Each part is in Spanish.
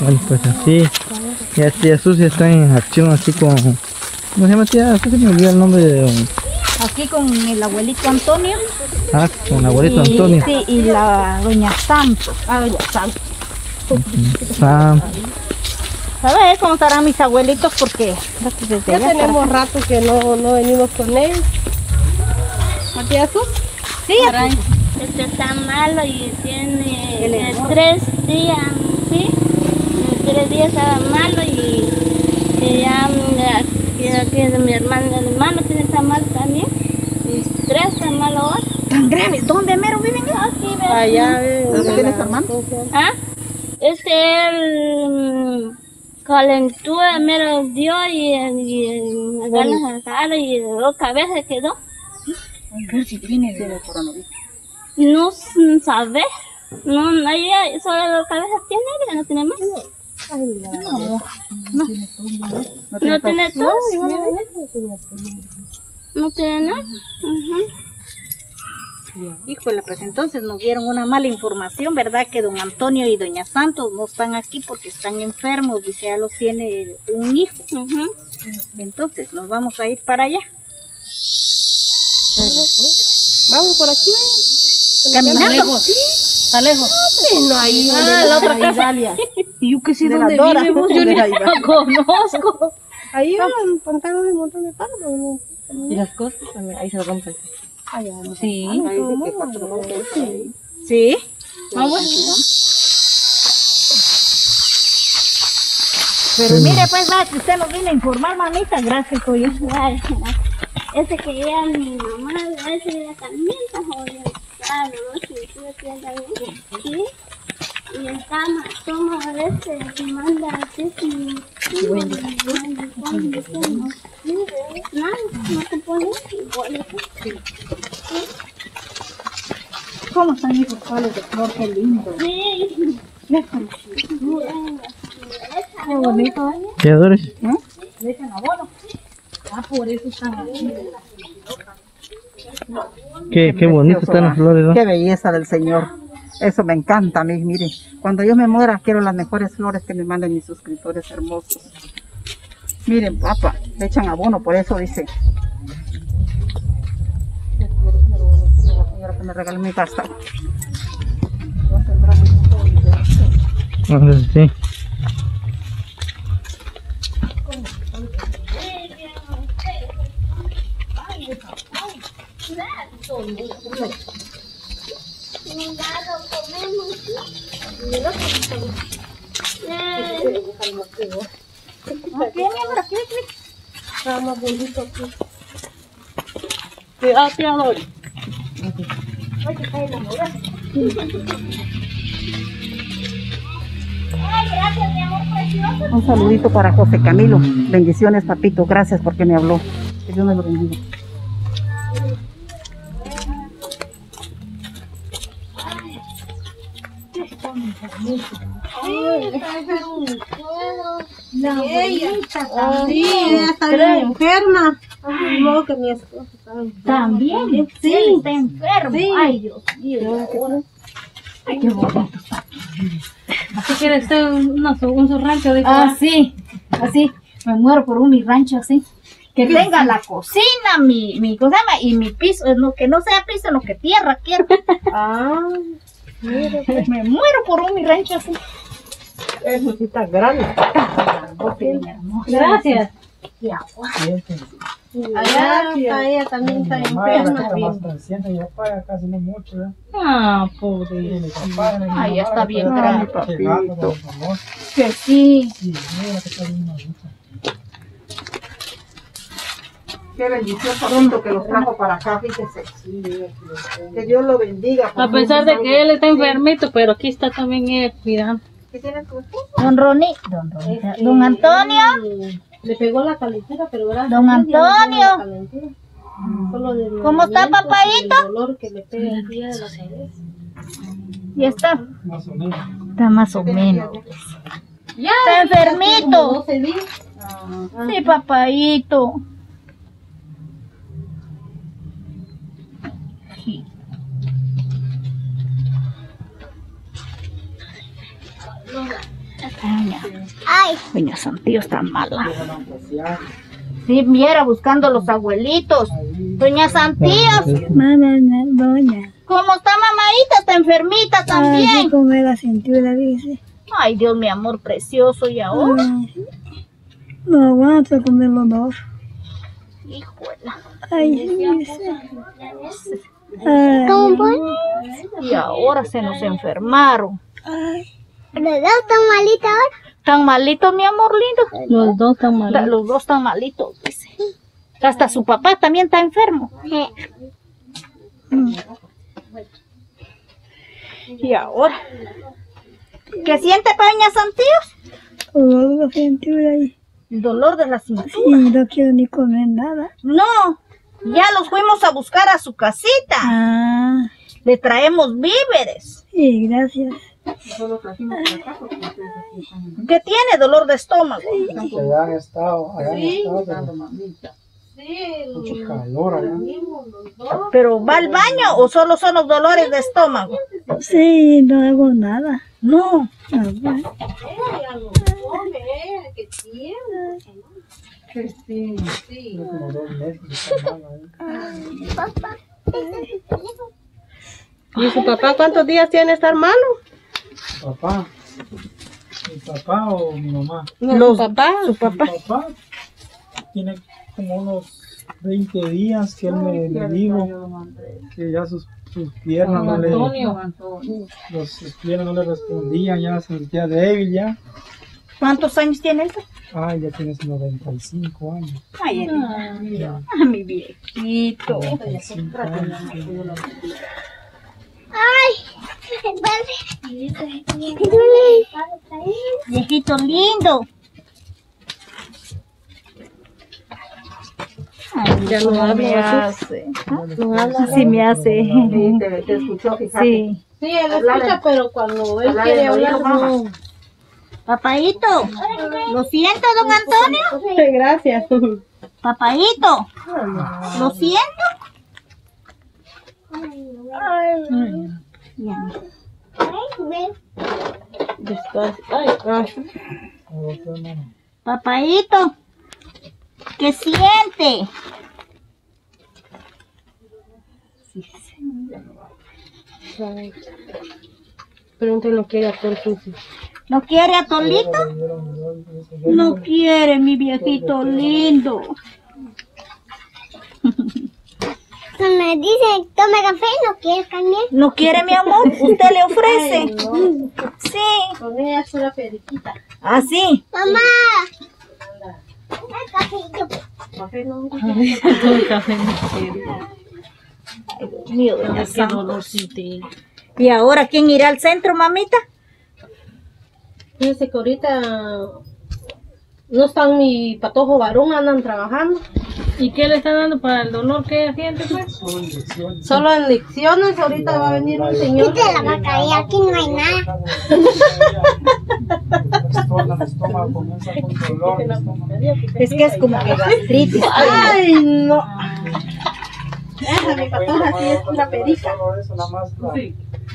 Bueno, pues así. Ya tía Susi está en acción así con... ¿Cómo se llama tía? Susi me olvidó el nombre de... Aquí con el abuelito Antonio. Ah, con el abuelito y, Antonio. Sí, y la doña Santos. Ah, doña Santos. Sam. ¿Sabes cómo estarán mis abuelitos? Porque desde Ya tenemos rato que no, no venimos con ellos. Matías, ¿tú? Sí, Este está malo y tiene tres días, ¿sí? Eh, Tres días estaba malo y, y ya de mi hermano, el hermano tiene está mal también. Y tres está malo ahora. tan grave. ¿Dónde mero viven? Aquí ve. Allá, eh, ¿Dónde tienes tu hermano? ¿Ah? Este el calentó, mero dio y, y ganas de sacar y vez se quedó. Pero si viene de coronavirus. No sabe. No, ella solo la cabeza tiene, ella no tiene más. No, no tiene tos. No tiene nada. Ujú. Híjole, pues entonces nos dieron una mala información, ¿verdad? Que don Antonio y doña Santos no están aquí porque están enfermos y ya los tiene un hijo. Ujú. Entonces nos vamos a ir para allá. Vamos por aquí. Caminando. Está lejos. Sí, no, ahí. Ah, la otra casa. Y yo que sé dónde vive vos, yo ni la conozco. Ahí van pantano un montón de palos. ¿no? Y las cosas también, ahí se lo rompen. Sí. Ahí dice que cuatro meses. Sí. Ah, bueno. Pero mire, pues va, que usted nos viene a informar, mamita. Gracias. Ay, Ese que ya mi mamá, ese ya también jodido. Claro, no sé si tú entiendes bien. Sí. Y el cama, toma a veces, y manda igual. ¿Cómo están esos palos de flor? Qué lindo. Sí. Qué bonito, ¿eh? ¿Qué adores? Le echan abono. Ah, por eso están aquí. Qué, qué bonito están las flores, ¿no? Qué belleza del Señor. Eso me encanta a mí, mire. Cuando yo me muera, quiero las mejores flores que me manden mis suscriptores hermosos. Miren, papá, le echan abono, por eso dice. Señora que me regaló mi pasta. Un saludito para José Camilo. Bendiciones, papito. Gracias porque me habló. Que Dios me lo bendiga. Sí, ella está bien enferma. Ni modo que mi esposo está. También, sí, está enfermo. Ay, Dios mío. Ay, qué bonito. Así quiere usted un, no, su- rancho, dijo. Así, así. Me muero por un mi rancho así. Que tenga la cocina, mi, mi, ¿cómo se llama? Y mi piso, no, que no sea piso, no que tierra quiero. Ah, Me muero por un mi rancho así. eso sí está grande. Gracias. Allá está ella también está enferma. Ah, pobre. Ay, ya está bien grande. Papito. Que sí. Qué bendición, papito, que los trajo para acá, fíjese. Que Dios lo bendiga. A pesar de que él está enfermito, pero aquí está también él cuidando. ¿Qué tiene tu esposo? Don Roni, don Roni, don Antonio, Le pegó la calentura, pero gracias Don Antonio. Solo ¿Cómo está, movimiento y papaíto? El dolor que le pega el día de la cabeza. ya está. Está más o menos. Ya, Está enfermito. como 12 días. Sí, papaito. Ay, Doña Santillo está mala. Sí, viera buscando los abuelitos. Doña Santillo, Mamá, doña. ¿cómo está mamadita? Está enfermita Ay, también. como me la cintura, dice. Ay, Dios, mi amor precioso. ¿Y ahora? Ay, No aguanto con el olor. Hijuela. Ay, dice. Ay, Y ahora se nos enfermaron. ay. ¿Los dos están malitos ahora? ¿Tan malitos, mi amor lindo? Los dos están mal. Ta- Los dos están malitos, dice. Hasta su papá también está enfermo. Mm. Y ahora. ¿Qué siente, Peña Santillos? Olor de la cintura ahí. El dolor de la cintura. Sí, no quiero ni comer nada. No, ya los fuimos a buscar a su casita. Ah, Le traemos víveres. sí, gracias. ¿Qué tiene? Dolor de estómago. Allá han estado, estado, pero mucho calor allá. ¿Pero va al baño o solo son los dolores de estómago? Sí, no hago nada. No. Ah, ahí. ¿Y su papá cuántos días tiene estar malo? Papá, mi papá o mi mamá. No, Los- su papá. Su papá. Mi papá tiene como unos 20 días que él me, me dijo que ya sus, sus piernas no le, los, sus piernas no le respondían, ya se sentía débil ya. ¿Cuántos años tiene él? Ay, ya tienes 95 años. Ay, el- ah, mi viejito. 95 años. Viejito lindo. Ay, Ya no ¿cómo habla, me Jesús. hace? Sí, me hace. Te, te escuchó, fíjate. Sí. Sí, él escucha, pero cuando él quiere hablar, no. Papaito, lo siento, don Antonio. Gracias. Papaito, lo siento. Ay, ay. Papaito, ¿qué siente? Ay. Pregúntale qué era por sucio. ¿No quiere a Tolito? No quiere, mi viejito lindo. Me dice, tome café, ¿no quieres también? ¿No quiere, mi amor? ¿Usted le ofrece? Sí. Con ella una periquita. ¿Ah, sí? Mamá. El cafecito. Dios mío, doña Santa. ¿Y ahora quién irá al centro, mamita? Fíjese que ahorita no están mi patojo varón, andan trabajando. ¿Y qué le está dando para el dolor que ella siente, pues? Solo en lecciones, ahorita va a venir un señor. Quite la mascarilla, aquí no hay nada. El estómago comienza con dolor. el estómago. Es que es como que gastritis. Ay, no. Esa mi patoja sí es una perica. Solo eso, nada más la-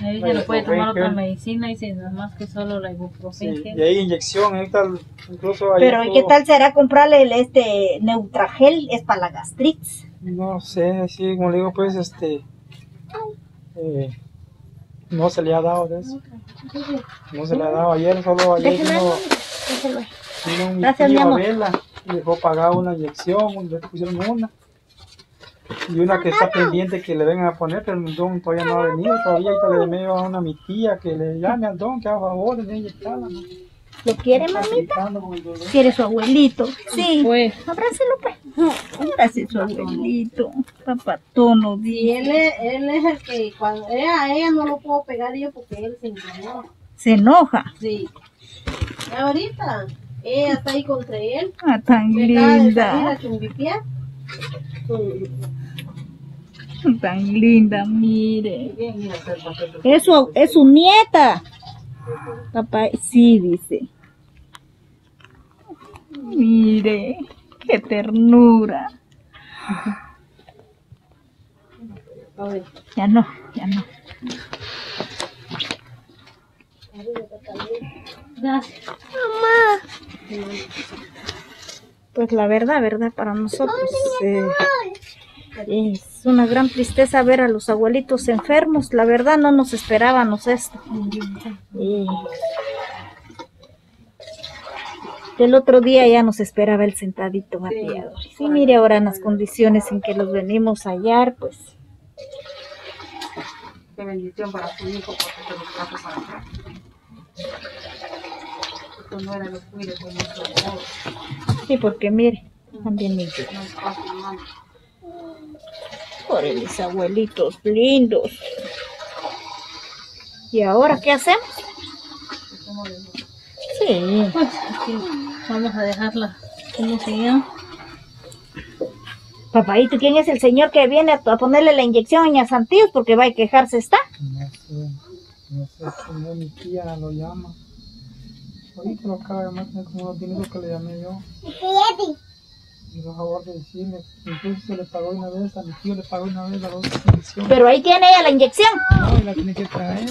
Ella no puede tomar otra medicina y si nada más que solo la ibuprofeno. Sí, y ahí inyección, ahorita incluso ahí Pero ¿y qué tal será comprarle el este Neutragel? Es para la gastritis. No sé, sí, como le digo, pues, este, eh, no se le ha dado de eso. No se le ha dado ayer, solo ayer vino, vino un Gracias, mi tío a amor. verla y dejó pagar una inyección, le pusieron una. Y una que está pendiente que le vengan a poner, pero el don todavía no ha venido, todavía ahorita le medio a una mi tía que le llame al don, que haga favor de inyectarla. ¿no? ¿Lo quiere, mamita? Quiere su abuelito. Sí. Pues, Abrácelo, pues. Abrace su abuelito. Papatono, Y bien. él es, él es el que cuando ella, a ella no lo puedo pegar yo porque él se engañó. Se enoja. Sí. Ahorita ella está ahí contra él. Ah, tan que acaba de salir linda. Tan linda, mire. Es su, es su nieta. Papá, sí, dice. Mire, qué ternura. Ya no, ya no. Gracias. Pues la verdad, verdad, para nosotros eh, es una gran tristeza ver a los abuelitos enfermos. La verdad no nos esperábamos esto. Y el otro día ya nos esperaba el sentadito bateador. Sí, mire ahora en las condiciones en que los venimos a hallar, pues Qué bendición para su hijo porque los trajo para acá. Esto no era los cuides con nuestro amor. sí, porque mire, también mi No es fácil, hermano. Por mis abuelitos lindos. ¿Y ahora qué hacemos? Sí, Pues aquí vamos a dejarla como se llama. papaito, ¿quién es el señor que viene a, a ponerle la inyección a Ña Santíos? Porque va a quejarse está. No sé, no sé cómo mi tía lo llama. Ahorita lo acaba de llamar, como unos minutos que le llamé yo. Y por favor de decirle, incluso se le pagó una vez, a mi tío le pagó una vez la inyección. Pero ahí tiene ella la inyección. No, y la tiene que traer.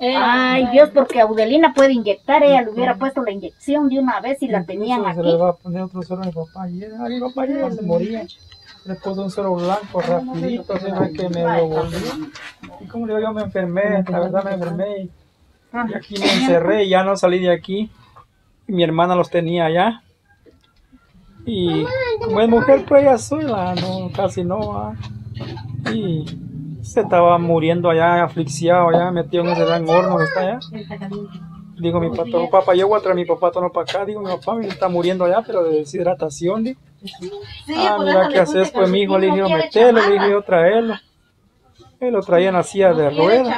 Ay, Dios, porque Audelina puede inyectar, ella le hubiera puesto la inyección de una vez y la tenían Se aquí. le va a poner otro suero a mi papá ayer. Ay, mi papá ayer se moría. Le puso un suero blanco rapidito, se ve que me lo volvió. Y como le digo, yo me enfermé, la verdad me enfermé. Y, y aquí me encerré y ya no salí de aquí. Y mi hermana los tenía allá. Y como es mujer, pues ella sola, no, casi no va. Y se estaba muriendo allá, asfixiado allá, metido en ese gran horno que está allá. Digo, mi papá, papá, yo voy a traer a mi papá todo para acá. Digo, mi papá me está muriendo allá, pero de deshidratación. Digo. ah, mira qué haces, pues mi hijo le dije, meterlo, le dije, yo traerlo. Él lo traía en la silla de ruedas.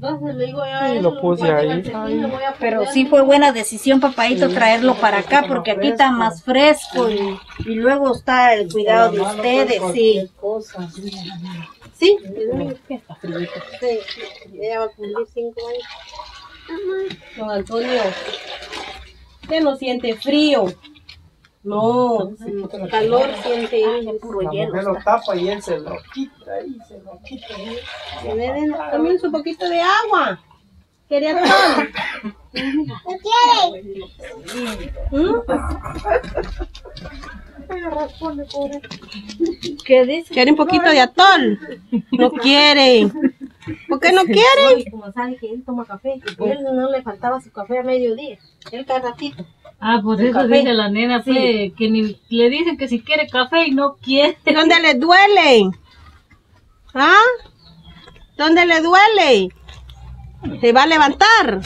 Entonces le digo yo, y lo puse ahí. ahí. Pero sí fue buena decisión, papaito, traerlo para acá, porque aquí está más fresco y, y luego está el cuidado de ustedes, sí. Cosa, sí. Sí, sí, ella va a cumplir cinco años. Don Antonio, usted no siente frío. No, calor siente él. La mujer lo tapa y él se lo quita ahí, se lo quita. También su poquito de agua. Quería todo. ¿Qué dice? Quiere un poquito de atol. No quiere. ¿Por qué no quiere? Como sabe que él toma café, y él no le faltaba su café a mediodía, él cada ratito. Ah, por eso dice la nena pues, que ni le dicen que si quiere café y no quiere. ¿Dónde le duele? ¿Ah? ¿Dónde le duele? ¿Se va a levantar?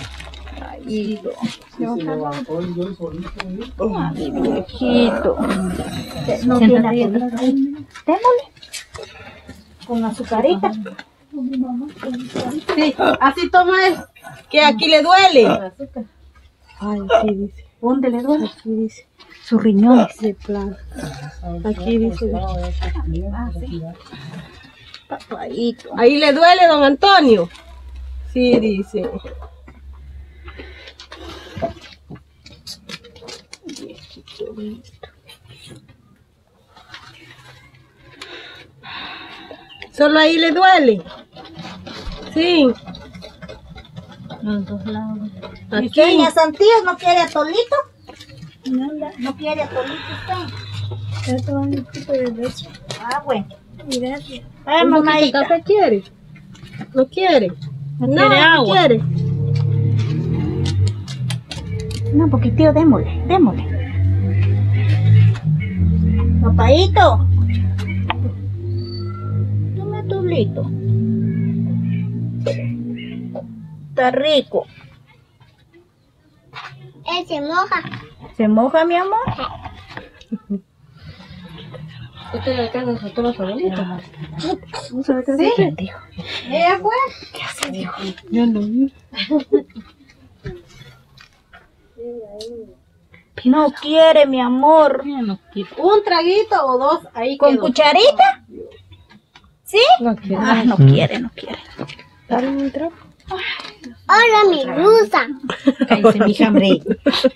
Y se levantó yo solito. ¿sí? Viejito. No tiene. Démosle. Con azucarita. Sí, así toma él. Que aquí le duele. Ay, sí, dice. ¿Dónde le duele? Aquí dice. Sus riñones. De plano. Aquí dice. Papaito. Ahí le duele, don Antonio. Sí, dice. Solo ahí le duele. Sí. Los dos lados. ¿Y. Ña Santías, no quiere atolito? No quiere atolito usted. Ah, bueno. Gracias. Ay, ¿Un poquito de mamadita. café quiere? ¿No quiere? No No, quiere no agua. quiere. No, un poquitito, démosle, démosle. Papaito. Toma atolito. Está rico. Él se moja. ¿Se moja, mi amor? ¿Usted le alcanza su tono favorito? ¿Ella fue? No quiere, mi amor. No quiere. ¿Un traguito o dos? Ahí ¿Con quedó. cucharita? ¿Sí? No quiere. Ah, no quiere, no quiere. Hola, mi blusa. Cállese, mi hambre.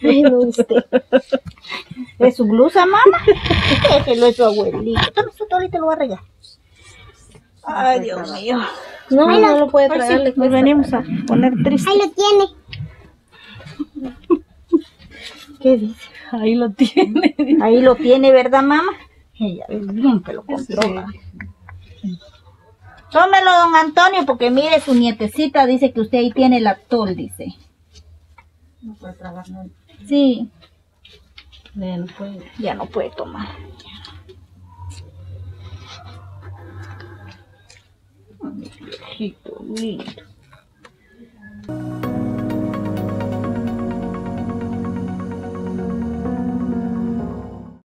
Ay, no, usted. ¿Es su blusa, mamá? Déjelo, es su abuelito. Atolito, lo voy a regar. Ay, Dios mío. No, no lo puede Pues sí, nos cuesta. venimos a poner tristes. Ahí lo tiene. ¿Qué dice? Ahí lo tiene. Ahí lo tiene, ¿verdad, mamá? Ella bien que lo controla. Tómelo, don Antonio, porque mire, su nietecita dice que usted ahí tiene el actor, dice. No puede tragar nada. Sí, Ya no puede. ya no puede tomar. Ay, viejito lindo.